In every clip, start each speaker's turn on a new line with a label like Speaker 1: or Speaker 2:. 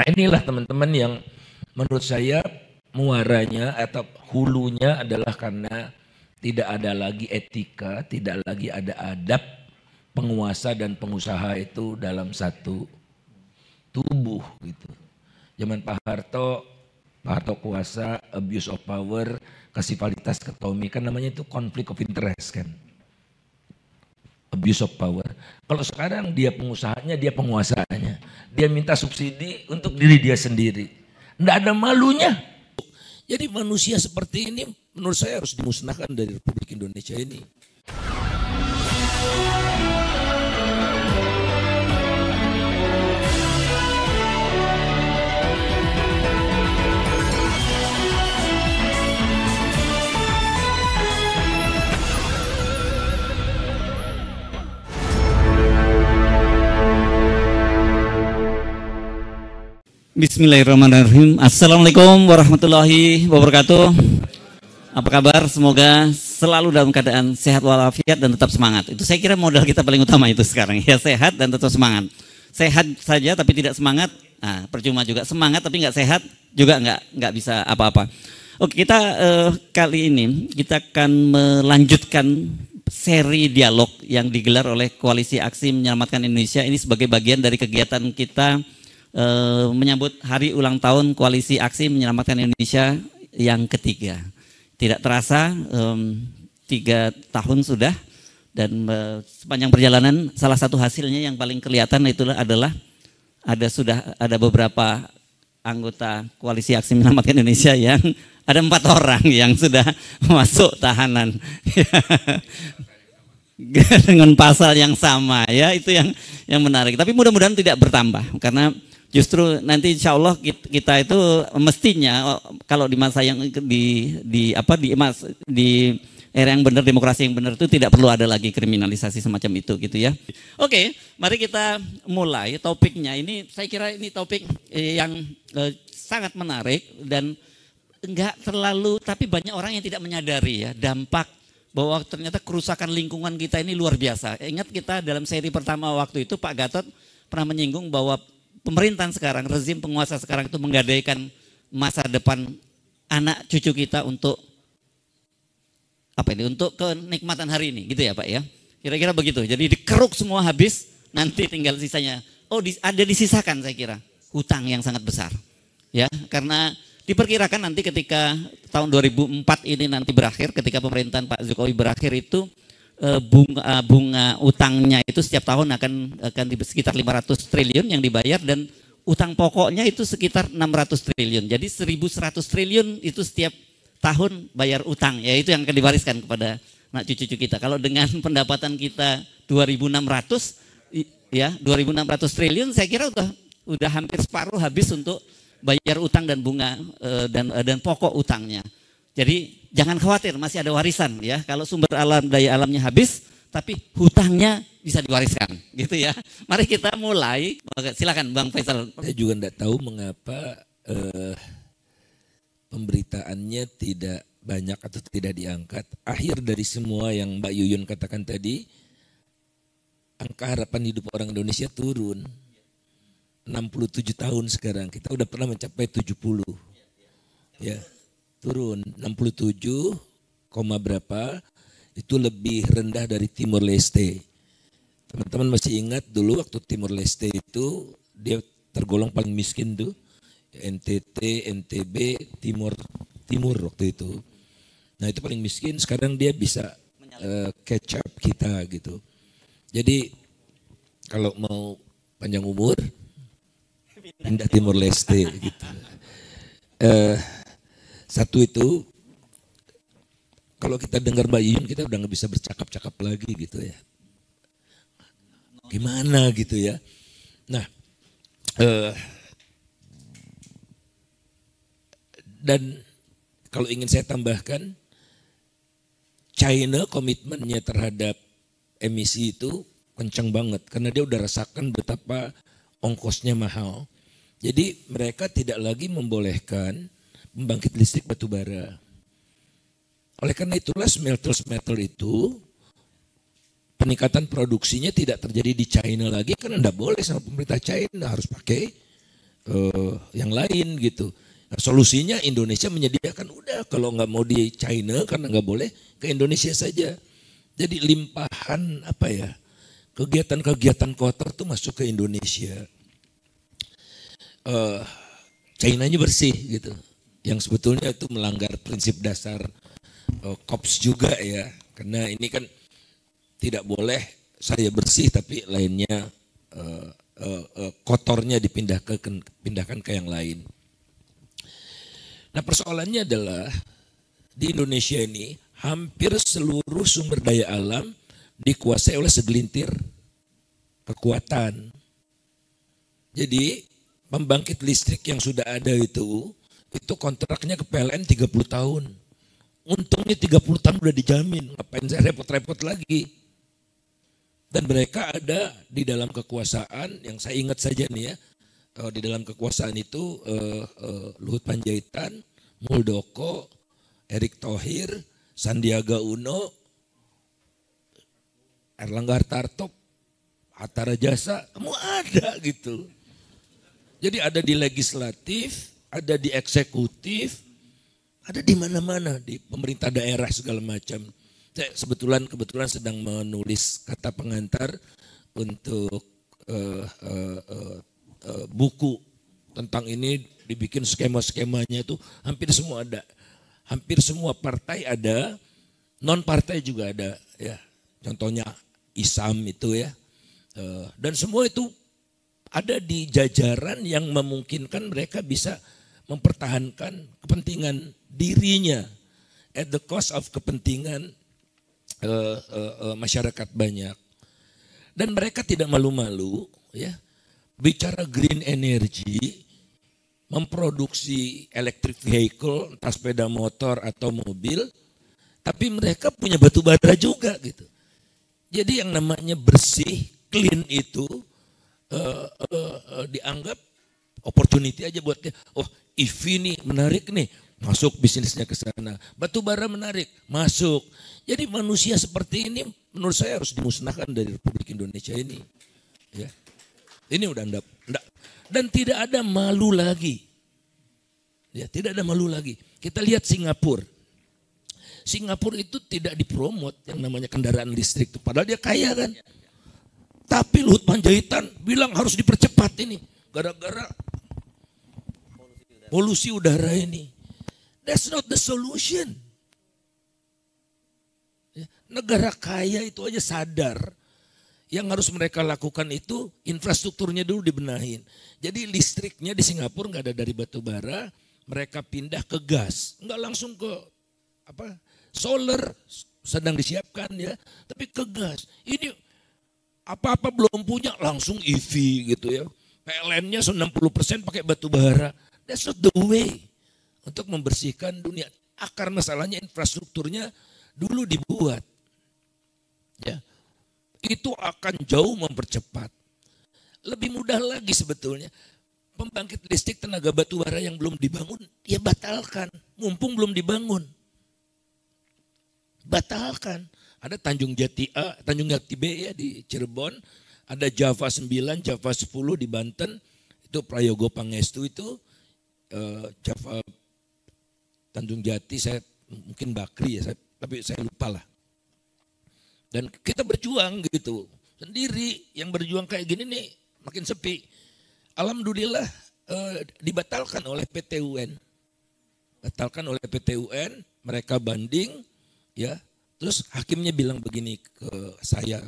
Speaker 1: Nah inilah teman-teman yang menurut saya muaranya atau hulunya adalah karena tidak ada lagi etika, tidak lagi ada adab penguasa dan pengusaha itu dalam satu tubuh gitu. Zaman Pak Harto, Pak Harto kuasa, abuse of power, kasih fasilitas ke Tommy, kan namanya itu konflik of interest kan. Abuse of power. Kalau sekarang dia pengusahanya, dia penguasanya. Dia minta subsidi untuk diri dia sendiri. Tidak ada malunya. Jadi manusia seperti ini menurut saya harus dimusnahkan dari Republik Indonesia ini.
Speaker 2: Bismillahirrahmanirrahim. Assalamualaikum warahmatullahi wabarakatuh. Apa kabar? Semoga selalu dalam keadaan sehat walafiat dan tetap semangat. Itu saya kira modal kita paling utama itu sekarang ya sehat dan tetap semangat. Sehat saja tapi tidak semangat, nah, percuma juga. Semangat tapi nggak sehat juga nggak nggak bisa apa-apa. Oke kita eh, kali ini kita akan melanjutkan seri dialog yang digelar oleh Koalisi Aksi Menyelamatkan Indonesia ini sebagai bagian dari kegiatan kita eh, menyambut hari ulang tahun Koalisi Aksi Menyelamatkan Indonesia yang ketiga. Tidak terasa um, tiga tahun sudah dan uh, sepanjang perjalanan salah satu hasilnya yang paling kelihatan itu adalah ada sudah ada beberapa anggota Koalisi Aksi Menyelamatkan Indonesia yang ada empat orang yang sudah masuk tahanan dengan pasal yang sama ya itu yang yang menarik tapi mudah-mudahan tidak bertambah karena Justru nanti insya Allah kita itu mestinya oh, kalau di masa yang di di apa di mas di era yang benar demokrasi yang benar itu tidak perlu ada lagi kriminalisasi semacam itu gitu ya. Oke, mari kita mulai topiknya. Ini saya kira ini topik eh, yang eh, sangat menarik dan enggak terlalu tapi banyak orang yang tidak menyadari ya dampak bahwa ternyata kerusakan lingkungan kita ini luar biasa. Ingat kita dalam seri pertama waktu itu Pak Gatot pernah menyinggung bahwa pemerintahan sekarang, rezim penguasa sekarang itu menggadaikan masa depan anak cucu kita untuk apa ini? Untuk kenikmatan hari ini, gitu ya Pak ya? Kira-kira begitu. Jadi dikeruk semua habis, nanti tinggal sisanya. Oh, ada disisakan saya kira hutang yang sangat besar. Ya, karena diperkirakan nanti ketika tahun 2004 ini nanti berakhir, ketika pemerintahan Pak Jokowi berakhir itu bunga, eh, bunga utangnya itu setiap tahun akan akan di sekitar 500 triliun yang dibayar dan utang pokoknya itu sekitar 600 triliun. Jadi 1100 triliun itu setiap tahun bayar utang ya itu yang akan diwariskan kepada anak cucu-cucu kita. Kalau dengan pendapatan kita 2600 ya 2600 triliun saya kira udah udah hampir separuh habis untuk bayar utang dan bunga eh, dan dan pokok utangnya. Jadi jangan khawatir, masih ada warisan ya. Kalau sumber alam daya alamnya habis, tapi hutangnya bisa diwariskan, gitu ya. Mari kita mulai. Silakan Bang Faisal.
Speaker 1: Saya juga tidak tahu mengapa eh, pemberitaannya tidak banyak atau tidak diangkat. Akhir dari semua yang Mbak Yuyun katakan tadi, angka harapan hidup orang Indonesia turun. 67 tahun sekarang, kita udah pernah mencapai 70. Ya, turun 67, berapa itu lebih rendah dari Timur Leste. Teman-teman masih ingat dulu waktu Timur Leste itu dia tergolong paling miskin tuh. NTT, NTB, Timur Timur waktu itu. Nah itu paling miskin, sekarang dia bisa uh, catch up kita gitu. Jadi kalau mau panjang umur, pindah Timur Leste gitu. Uh, satu itu kalau kita dengar Mbak Yuyun kita udah nggak bisa bercakap-cakap lagi gitu ya. Gimana gitu ya. Nah, eh, dan kalau ingin saya tambahkan, China komitmennya terhadap emisi itu kencang banget karena dia udah rasakan betapa ongkosnya mahal. Jadi mereka tidak lagi membolehkan membangkit listrik batu bara. Oleh karena itulah smelter-smelter itu peningkatan produksinya tidak terjadi di China lagi karena tidak boleh sama pemerintah China harus pakai uh, yang lain gitu. Nah, solusinya Indonesia menyediakan udah kalau nggak mau di China karena nggak boleh ke Indonesia saja. Jadi limpahan apa ya kegiatan-kegiatan kotor tuh masuk ke Indonesia. Uh, China-nya bersih gitu. Yang sebetulnya itu melanggar prinsip dasar uh, COPS juga ya. Karena ini kan tidak boleh saya bersih tapi lainnya uh, uh, uh, kotornya dipindahkan pindahkan ke yang lain. Nah persoalannya adalah di Indonesia ini hampir seluruh sumber daya alam dikuasai oleh segelintir kekuatan. Jadi pembangkit listrik yang sudah ada itu, itu kontraknya ke PLN 30 tahun. Untungnya 30 tahun udah dijamin, ngapain saya repot-repot lagi. Dan mereka ada di dalam kekuasaan yang saya ingat saja nih ya, uh, di dalam kekuasaan itu uh, uh, Luhut Panjaitan, Muldoko, Erick Thohir, Sandiaga Uno, Erlangga Hartarto, Hatta Rajasa, kamu ada gitu. Jadi ada di legislatif, ada di eksekutif, ada di mana-mana di pemerintah daerah segala macam. Saya kebetulan kebetulan sedang menulis kata pengantar untuk uh, uh, uh, uh, buku tentang ini dibikin skema-skemanya itu hampir semua ada. Hampir semua partai ada, non partai juga ada ya. Contohnya ISAM itu ya. Uh, dan semua itu ada di jajaran yang memungkinkan mereka bisa mempertahankan kepentingan dirinya at the cost of kepentingan uh, uh, uh, masyarakat banyak. Dan mereka tidak malu-malu ya bicara green energy, memproduksi electric vehicle, entah sepeda motor atau mobil, tapi mereka punya batu bara juga gitu. Jadi yang namanya bersih, clean itu uh, uh, uh, dianggap opportunity aja buat dia. Oh, EV nih menarik nih, masuk bisnisnya ke sana. Batu bara menarik, masuk. Jadi manusia seperti ini menurut saya harus dimusnahkan dari Republik Indonesia ini. Ya. Ini udah enggak, enggak. Dan tidak ada malu lagi. Ya, tidak ada malu lagi. Kita lihat Singapura. Singapura itu tidak dipromot yang namanya kendaraan listrik itu. Padahal dia kaya kan. Tapi Luhut Panjaitan bilang harus dipercepat ini. Gara-gara polusi udara ini. That's not the solution. Ya, negara kaya itu aja sadar yang harus mereka lakukan itu infrastrukturnya dulu dibenahin. Jadi listriknya di Singapura nggak ada dari batu bara, mereka pindah ke gas, nggak langsung ke apa solar sedang disiapkan ya, tapi ke gas. Ini apa-apa belum punya langsung EV gitu ya. PLN-nya 90% pakai batu bara. That's not the way untuk membersihkan dunia. Akar masalahnya infrastrukturnya dulu dibuat. Ya itu akan jauh mempercepat. Lebih mudah lagi sebetulnya. Pembangkit listrik tenaga batu bara yang belum dibangun, ya batalkan. Mumpung belum dibangun. Batalkan. Ada Tanjung Jati A, Tanjung Jati B ya di Cirebon. Ada Java 9, Java 10 di Banten. Itu Prayogo Pangestu itu. Uh, Java Tanjung Jati saya mungkin Bakri ya, saya, tapi saya lupa lah. Dan kita berjuang gitu. Sendiri yang berjuang kayak gini nih makin sepi. Alhamdulillah eh, dibatalkan oleh PT UN. Batalkan oleh PT UN, mereka banding ya. Terus hakimnya bilang begini ke saya,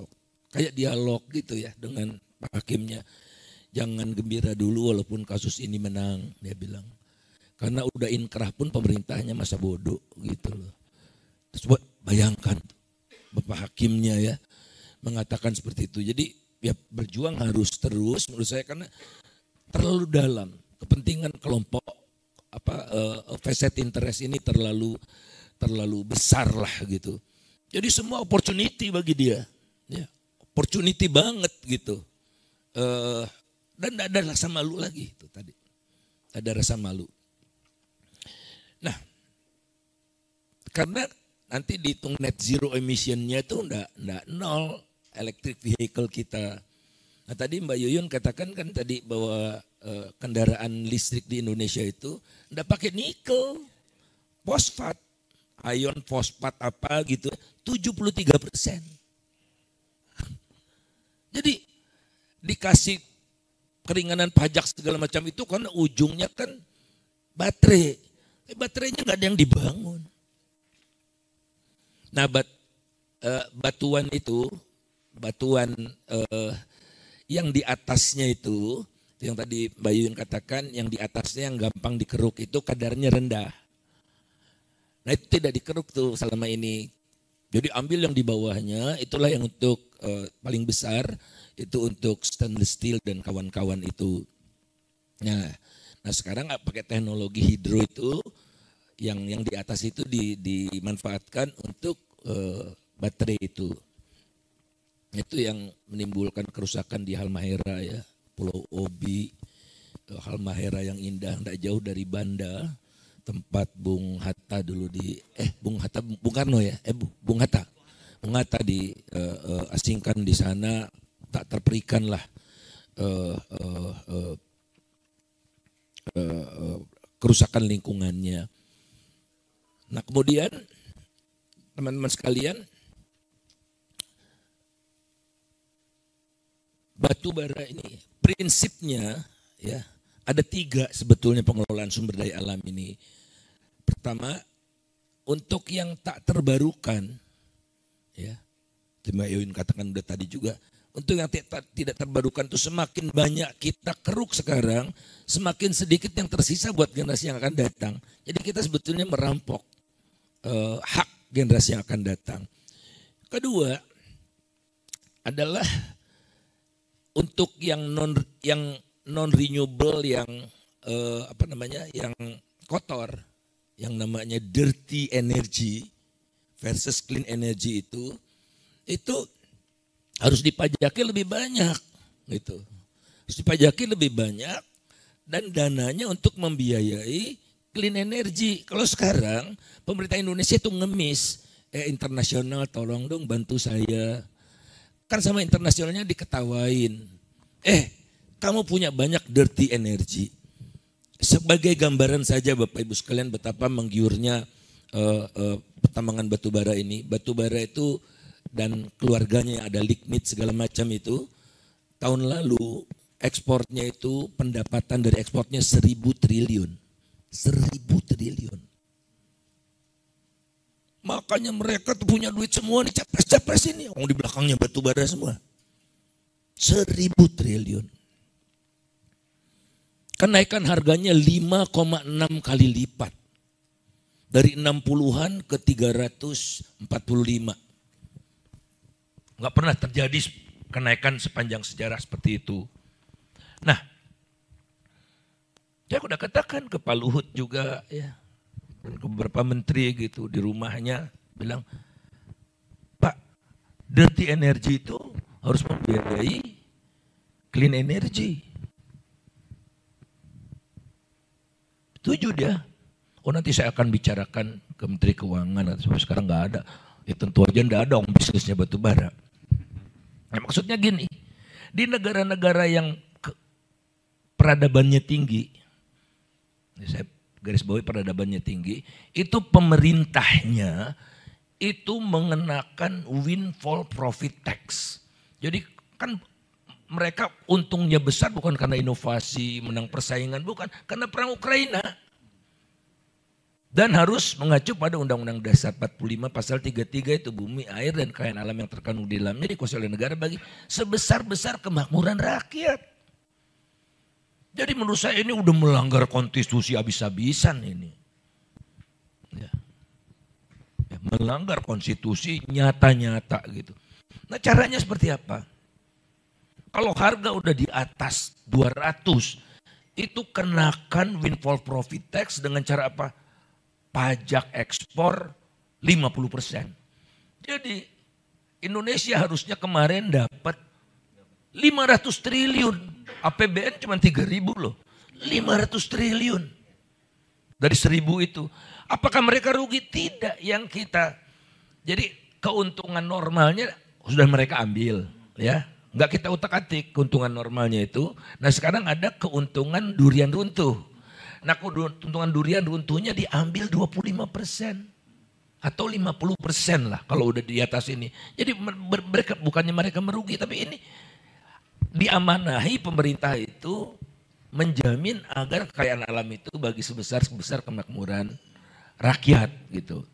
Speaker 1: kayak dialog gitu ya dengan hakimnya. Jangan gembira dulu walaupun kasus ini menang, dia bilang. Karena udah inkrah pun pemerintahnya masa bodoh gitu loh. Terus buat bayangkan Bapak hakimnya ya mengatakan seperti itu. Jadi ya berjuang harus terus menurut saya karena terlalu dalam kepentingan kelompok apa uh, vested interest ini terlalu terlalu besar lah gitu. Jadi semua opportunity bagi dia, ya opportunity banget gitu. Uh, dan tidak ada rasa malu lagi itu tadi, ada rasa malu. Nah, karena nanti dihitung net zero emissionnya itu enggak, enggak nol electric vehicle kita. Nah, tadi Mbak Yuyun katakan kan tadi bahwa uh, kendaraan listrik di Indonesia itu tidak pakai nikel, fosfat, ion fosfat apa gitu, 73 persen. Jadi dikasih keringanan pajak segala macam itu kan ujungnya kan baterai. Eh, baterainya nggak ada yang dibangun. Nah bat, uh, batuan itu, batuan uh, yang di atasnya itu, yang tadi Mbak Yuyun katakan, yang di atasnya yang gampang dikeruk itu kadarnya rendah. Nah itu tidak dikeruk tuh selama ini. Jadi ambil yang di bawahnya, itulah yang untuk uh, paling besar, itu untuk stainless steel dan kawan-kawan itu. Nah, nah sekarang pakai teknologi hidro itu, yang yang di atas itu di, dimanfaatkan untuk uh, baterai itu. Itu yang menimbulkan kerusakan di Halmahera ya, Pulau Obi, eh, Halmahera yang indah, tidak jauh dari Banda, tempat Bung Hatta dulu di, eh Bung Hatta, Bung Karno ya, eh Bung Hatta, Bung Hatta di uh, uh, asingkan di sana, tak terperikan lah uh, uh, uh, uh, uh, kerusakan lingkungannya. Nah kemudian teman-teman sekalian, batu bara ini prinsipnya ya ada tiga sebetulnya pengelolaan sumber daya alam ini. Pertama, untuk yang tak terbarukan, ya, Mbak Yowin katakan udah tadi juga, untuk yang tidak terbarukan itu semakin banyak kita keruk sekarang, semakin sedikit yang tersisa buat generasi yang akan datang. Jadi kita sebetulnya merampok uh, hak generasi yang akan datang. Kedua adalah untuk yang non yang non renewable yang uh, apa namanya yang kotor yang namanya dirty energy versus clean energy itu itu harus dipajaki lebih banyak gitu harus dipajaki lebih banyak dan dananya untuk membiayai clean energy kalau sekarang pemerintah Indonesia itu ngemis eh internasional tolong dong bantu saya Kan sama internasionalnya diketawain. Eh, kamu punya banyak dirty energy. Sebagai gambaran saja Bapak Ibu sekalian betapa menggiurnya uh, uh, pertambangan batu bara ini. Batu bara itu dan keluarganya ada lignit segala macam itu. Tahun lalu ekspornya itu pendapatan dari ekspornya seribu triliun. Seribu triliun. Makanya mereka tuh punya duit semua nih capres-capres ini. Orang di belakangnya batu bara semua. Seribu triliun. Kenaikan harganya 5,6 kali lipat. Dari 60-an ke 345. Nggak pernah terjadi kenaikan sepanjang sejarah seperti itu. Nah, saya udah katakan ke Pak Luhut juga ya beberapa menteri gitu di rumahnya bilang, Pak, dirty energy itu harus membiayai clean energy. Setuju dia. Oh nanti saya akan bicarakan ke Menteri Keuangan, sekarang nggak ada. Ya tentu aja nggak ada om bisnisnya batu bara. Nah, maksudnya gini, di negara-negara yang peradabannya tinggi, saya garis bawahi peradabannya tinggi, itu pemerintahnya itu mengenakan windfall profit tax. Jadi kan mereka untungnya besar bukan karena inovasi, menang persaingan, bukan karena perang Ukraina. Dan harus mengacu pada Undang-Undang Dasar 45 pasal 33 itu bumi, air, dan kekayaan alam yang terkandung di dalamnya dikuasai oleh negara bagi sebesar-besar kemakmuran rakyat. Jadi menurut saya ini udah melanggar konstitusi habis-habisan ini. Ya. ya, melanggar konstitusi nyata-nyata gitu. Nah caranya seperti apa? Kalau harga udah di atas 200, itu kenakan windfall profit tax dengan cara apa? Pajak ekspor 50%. Jadi Indonesia harusnya kemarin dapat 500 triliun. APBN cuma 3 ribu loh. 500 triliun. Dari seribu itu. Apakah mereka rugi? Tidak. Yang kita. Jadi keuntungan normalnya sudah mereka ambil. ya nggak kita utak atik keuntungan normalnya itu. Nah sekarang ada keuntungan durian runtuh. Nah keuntungan durian runtuhnya diambil 25 persen atau 50 persen lah kalau udah di atas ini. Jadi mereka bukannya mereka merugi tapi ini diamanahi pemerintah itu menjamin agar kekayaan alam itu bagi sebesar sebesar kemakmuran rakyat gitu.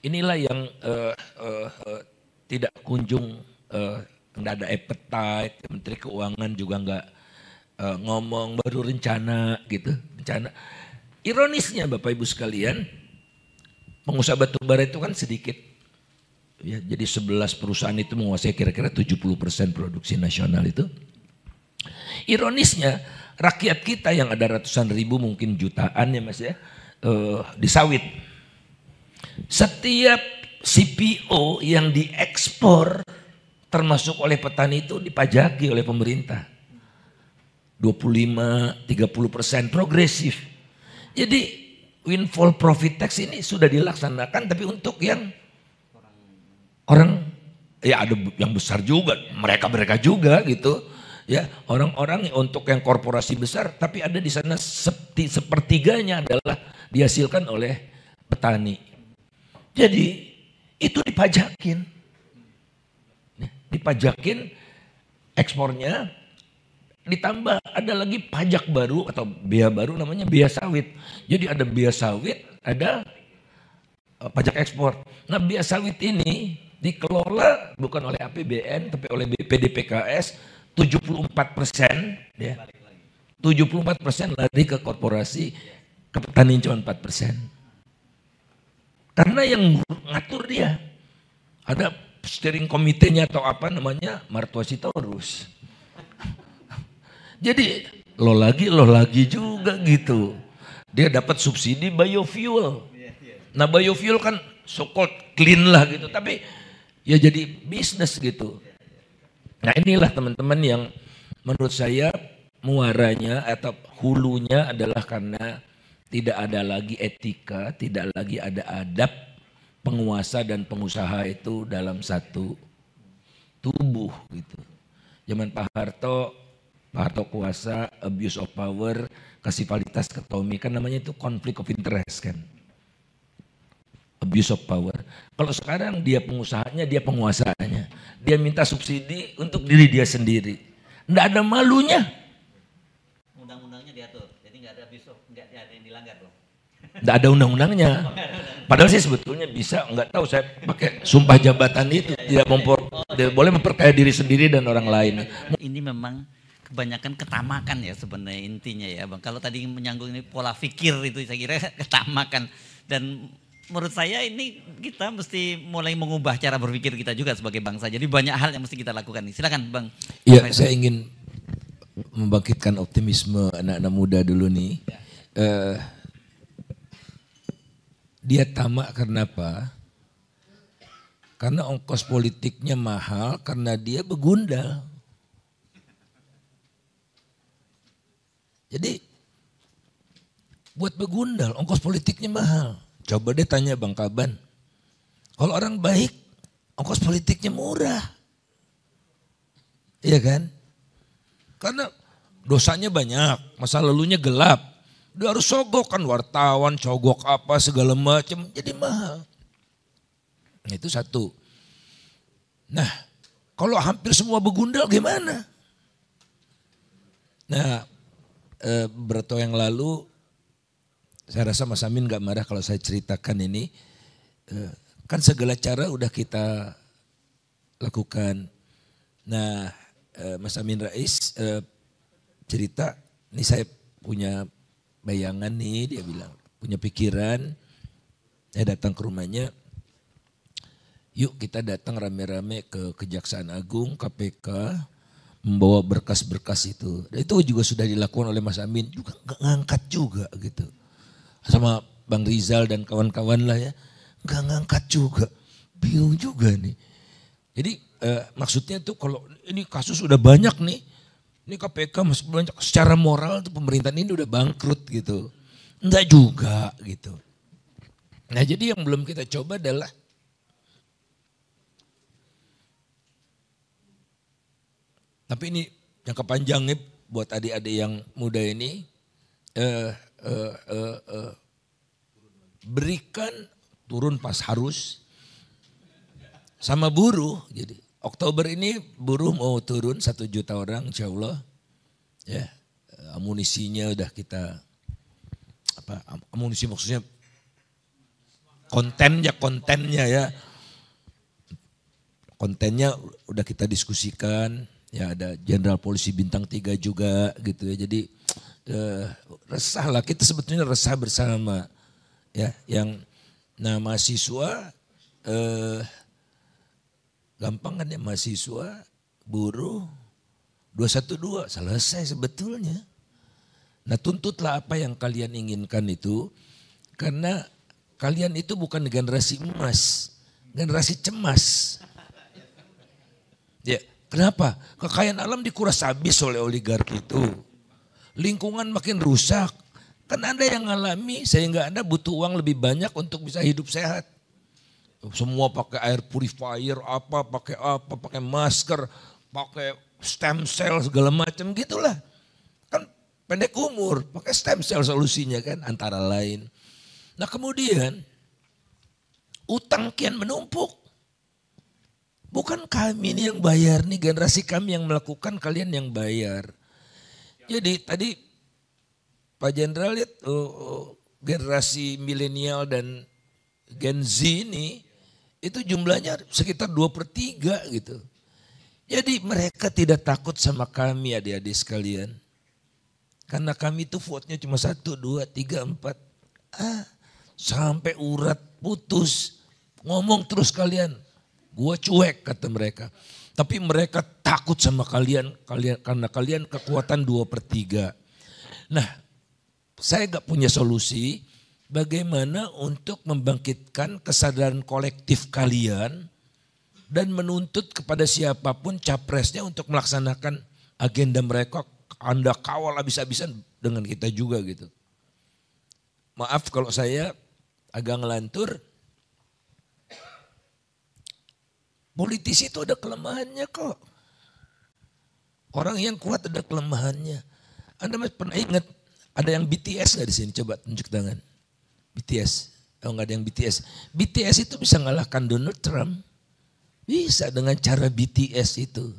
Speaker 1: Inilah yang uh, uh, uh, tidak kunjung uh, ada appetite, Menteri Keuangan juga nggak uh, ngomong baru rencana gitu, rencana. Ironisnya Bapak Ibu sekalian, pengusaha batu bara itu kan sedikit. Ya, jadi 11 perusahaan itu menguasai kira-kira 70% produksi nasional itu. Ironisnya rakyat kita yang ada ratusan ribu mungkin jutaan ya Mas ya, uh, di sawit. Setiap CPO yang diekspor termasuk oleh petani itu dipajaki oleh pemerintah. 25, 30 persen progresif. Jadi windfall profit tax ini sudah dilaksanakan tapi untuk yang orang ya ada yang besar juga, mereka-mereka juga gitu. Ya, orang-orang untuk yang korporasi besar tapi ada di sana sepertiganya adalah dihasilkan oleh petani. Jadi itu dipajakin. Dipajakin ekspornya ditambah ada lagi pajak baru atau biaya baru namanya biaya sawit. Jadi ada biaya sawit, ada eh, pajak ekspor. Nah biaya sawit ini dikelola bukan oleh APBN tapi oleh BPDPKS 74 persen ya. 74 persen lari ke korporasi ke petani cuma 4 persen. Karena yang ngatur dia. Ada steering komitenya atau apa namanya Martua Sitorus. Jadi lo lagi, lo lagi juga gitu. Dia dapat subsidi biofuel. Nah biofuel kan so called clean lah gitu. Tapi ya jadi bisnis gitu. Nah inilah teman-teman yang menurut saya muaranya atau hulunya adalah karena tidak ada lagi etika, tidak lagi ada adab penguasa dan pengusaha itu dalam satu tubuh gitu. Zaman Pak Harto, Harto kuasa, abuse of power, kasih fasilitas ke Tommy, kan namanya itu konflik of interest kan. Abuse of power. Kalau sekarang dia pengusahanya, dia penguasanya. Dia minta subsidi untuk diri dia sendiri. Tidak ada malunya. Tidak ada undang-undangnya. Padahal sih sebetulnya bisa, nggak tahu saya pakai sumpah jabatan itu tidak tidak boleh memperkaya diri sendiri dan orang lain.
Speaker 2: Ini memang kebanyakan ketamakan ya sebenarnya intinya ya bang. Kalau tadi menyanggung ini pola pikir itu saya kira ketamakan dan menurut saya ini kita mesti mulai mengubah cara berpikir kita juga sebagai bangsa. Jadi banyak hal yang mesti kita lakukan. Silakan bang.
Speaker 1: Iya, saya ingin membangkitkan optimisme anak-anak muda dulu nih. Ya. Uh, dia tamak karena apa? Karena ongkos politiknya mahal, karena dia begundal. Jadi buat begundal, ongkos politiknya mahal. Coba deh tanya Bang Kaban. Kalau orang baik, ongkos politiknya murah. Iya kan? Karena dosanya banyak, masa lalunya gelap. Dia harus sogok kan wartawan, sogok apa segala macam jadi mahal. Nah, itu satu. Nah, kalau hampir semua begundal gimana? Nah, e, yang lalu saya rasa Mas Amin gak marah kalau saya ceritakan ini. E, kan segala cara udah kita lakukan. Nah, e, Mas Amin Rais cerita, ini saya punya bayangan nih dia bilang punya pikiran saya datang ke rumahnya yuk kita datang rame-rame ke Kejaksaan Agung KPK membawa berkas-berkas itu. Dan itu juga sudah dilakukan oleh Mas Amin. Juga nggak ngangkat juga gitu. Sama Bang Rizal dan kawan-kawan lah ya. Nggak ngangkat juga. Bingung juga nih. Jadi eh, maksudnya tuh kalau ini kasus sudah banyak nih. Ini KPK masih banyak. Secara moral tuh pemerintahan ini udah bangkrut gitu. Enggak juga gitu. Nah jadi yang belum kita coba adalah Tapi ini jangka panjang nih buat adik-adik yang muda ini. Eh, eh, eh, eh, berikan turun pas harus sama buruh. Jadi Oktober ini buruh mau turun satu juta orang insya Allah. Ya, amunisinya udah kita apa amunisi maksudnya kontennya kontennya ya kontennya udah kita diskusikan ya ada jenderal polisi bintang tiga juga gitu ya. Jadi eh, resah lah. Kita sebetulnya resah bersama ya. Yang nah mahasiswa eh, gampang kan ya mahasiswa buruh 212 selesai sebetulnya. Nah tuntutlah apa yang kalian inginkan itu karena kalian itu bukan generasi emas generasi cemas. Ya, kenapa? Kekayaan alam dikuras habis oleh oligarki itu. Lingkungan makin rusak. Kan Anda yang ngalami sehingga Anda butuh uang lebih banyak untuk bisa hidup sehat. Semua pakai air purifier, apa, pakai apa, pakai masker, pakai stem cell segala macam gitulah. Kan pendek umur, pakai stem cell solusinya kan antara lain. Nah kemudian utang kian menumpuk. Bukan kami ini yang bayar nih, generasi kami yang melakukan, kalian yang bayar. Jadi tadi Pak Jenderal lihat oh, oh, generasi milenial dan Gen Z ini itu jumlahnya sekitar 2 per 3 gitu. Jadi mereka tidak takut sama kami adik-adik sekalian. Karena kami itu vote-nya cuma 1, 2, 3, 4. Ah, sampai urat putus. Ngomong terus kalian Gua cuek kata mereka. Tapi mereka takut sama kalian, kalian karena kalian kekuatan dua per tiga. Nah, saya gak punya solusi bagaimana untuk membangkitkan kesadaran kolektif kalian dan menuntut kepada siapa pun capresnya untuk melaksanakan agenda mereka. Anda kawal habis-habisan dengan kita juga gitu. Maaf kalau saya agak ngelantur, Politisi itu ada kelemahannya kok. Orang yang kuat ada kelemahannya. Anda masih pernah ingat ada yang BTS gak di sini? Coba tunjuk tangan. BTS. Oh nggak ada yang BTS. BTS itu bisa ngalahkan Donald Trump. Bisa dengan cara BTS itu.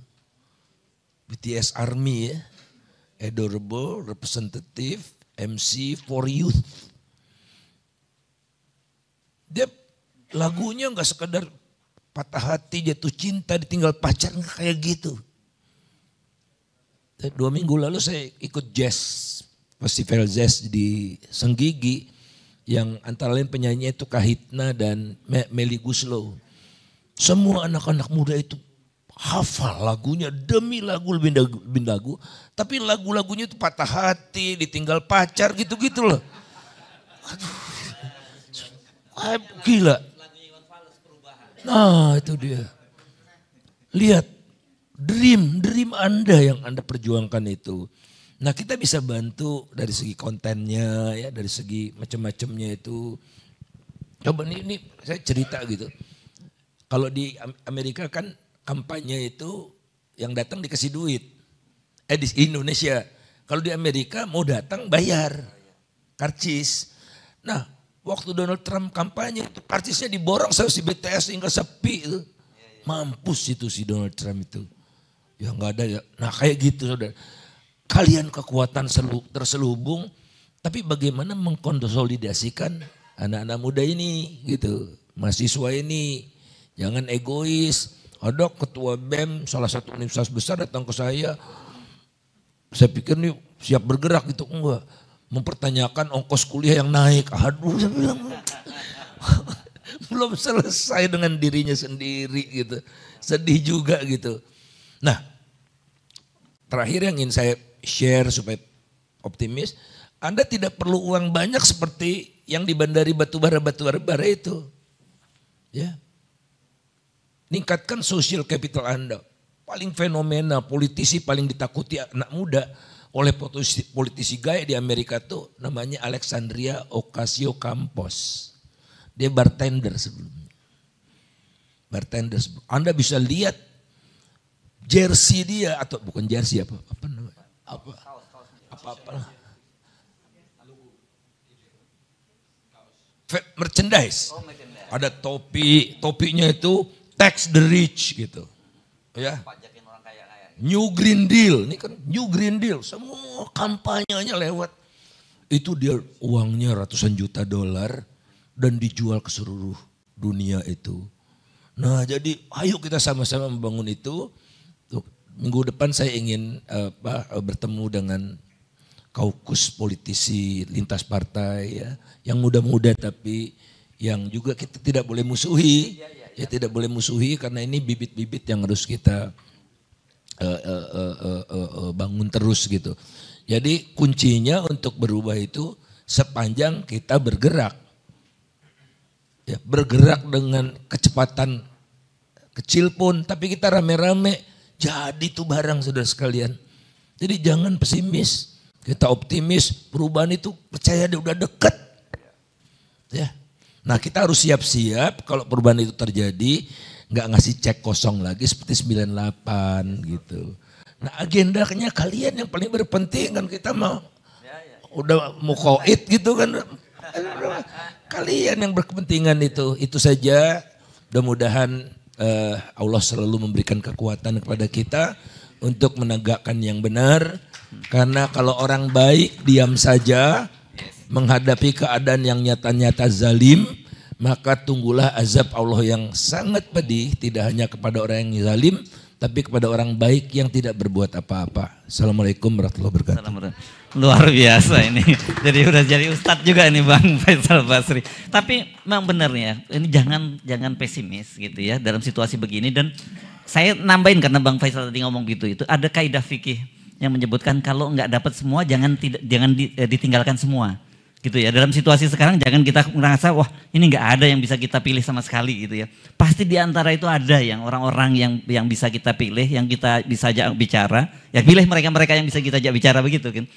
Speaker 1: BTS Army ya. Adorable, representative, MC for youth. Dia lagunya nggak sekedar patah hati, jatuh cinta, ditinggal pacar kayak gitu. Dua minggu lalu saya ikut jazz, festival jazz di Senggigi yang antara lain penyanyi itu Kahitna dan Meli Guslow. Semua anak-anak muda itu hafal lagunya demi lagu, lebih lagu tapi lagu-lagunya itu patah hati, ditinggal pacar gitu-gitu loh. Aduh, gila. Nah itu dia. Lihat dream, dream Anda yang Anda perjuangkan itu. Nah kita bisa bantu dari segi kontennya ya, dari segi macam-macamnya itu. Coba nih, ini saya cerita gitu. Kalau di Amerika kan kampanye itu yang datang dikasih duit. Eh di Indonesia. Kalau di Amerika mau datang bayar. Karcis. Nah Waktu Donald Trump kampanye itu karcisnya diborong sama si BTS hingga sepi itu. Mampus itu si Donald Trump itu. Ya nggak ada ya. Nah kayak gitu saudara. Kalian kekuatan terselubung. Tapi bagaimana mengkonsolidasikan anak-anak muda ini gitu. Mahasiswa ini. Jangan egois. Ada ketua BEM salah satu universitas besar datang ke saya. Saya pikir nih siap bergerak gitu. Enggak mempertanyakan ongkos kuliah yang naik. Aduh, saya bilang belum selesai dengan dirinya sendiri gitu. Sedih juga gitu. Nah, terakhir yang ingin saya share supaya optimis, Anda tidak perlu uang banyak seperti yang di bandari batubara-batubara bara itu. Ya. Ningkatkan social capital Anda. Paling fenomena, politisi paling ditakuti anak muda oleh politisi, politisi gaya di Amerika tuh namanya Alexandria Ocasio Campos. Dia bartender sebelumnya. Bartender. Anda bisa lihat jersey dia atau bukan jersey apa apa namanya apa apa apa merchandise ada topi topinya itu tax the rich gitu ya New Green Deal. Ini kan New Green Deal. Semua kampanyenya lewat. Itu dia uangnya ratusan juta dolar dan dijual ke seluruh dunia itu. Nah jadi ayo kita sama-sama membangun itu. Minggu depan saya ingin apa, bertemu dengan kaukus politisi lintas partai ya, yang muda-muda tapi yang juga kita tidak boleh musuhi, ya tidak boleh musuhi karena ini bibit-bibit yang harus kita uh, uh, uh, uh, bangun terus gitu. Jadi kuncinya untuk berubah itu sepanjang kita bergerak. Ya, bergerak dengan kecepatan kecil pun, tapi kita rame-rame jadi tuh barang saudara sekalian. Jadi jangan pesimis, kita optimis, perubahan itu percaya dia udah deket. Ya. Nah kita harus siap-siap kalau perubahan itu terjadi, nggak ngasih cek kosong lagi seperti 98 gitu. Nah agendanya kalian yang paling berpenting kan kita mau udah mau koit gitu kan. Kalian yang berkepentingan itu, itu saja. Mudah-mudahan uh, Allah selalu memberikan kekuatan kepada kita untuk menegakkan yang benar. Karena kalau orang baik diam saja menghadapi keadaan yang nyata-nyata zalim, maka tunggulah azab Allah yang sangat pedih tidak hanya kepada orang yang zalim, tapi kepada orang baik yang tidak berbuat apa-apa. Assalamualaikum warahmatullahi wabarakatuh.
Speaker 2: Luar biasa ini. jadi udah jadi ustadz juga ini Bang Faisal Basri. Tapi memang benar ya, ini jangan jangan pesimis gitu ya dalam situasi begini dan saya nambahin karena Bang Faisal tadi ngomong gitu itu ada kaidah fikih yang menyebutkan kalau nggak dapat semua jangan tidak jangan eh, ditinggalkan semua gitu ya. Dalam situasi sekarang jangan kita merasa wah ini nggak ada yang bisa kita pilih sama sekali gitu ya. Pasti di antara itu ada yang orang-orang yang yang bisa kita pilih yang kita bisa ajak bicara. Ya pilih mereka mereka yang bisa kita bicara begitu kan